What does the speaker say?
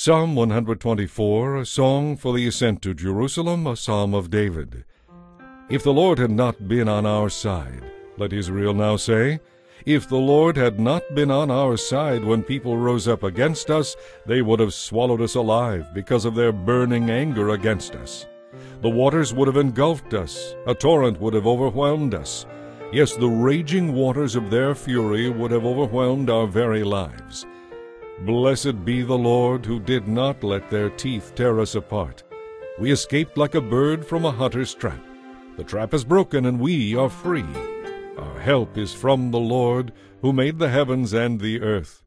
Psalm 124, a song for the ascent to Jerusalem, a psalm of David. If the Lord had not been on our side, let Israel now say, if the Lord had not been on our side when people rose up against us, they would have swallowed us alive because of their burning anger against us. The waters would have engulfed us, a torrent would have overwhelmed us. Yes, the raging waters of their fury would have overwhelmed our very lives. Blessed be the Lord who did not let their teeth tear us apart. We escaped like a bird from a hunter's trap. The trap is broken and we are free. Our help is from the Lord who made the heavens and the earth.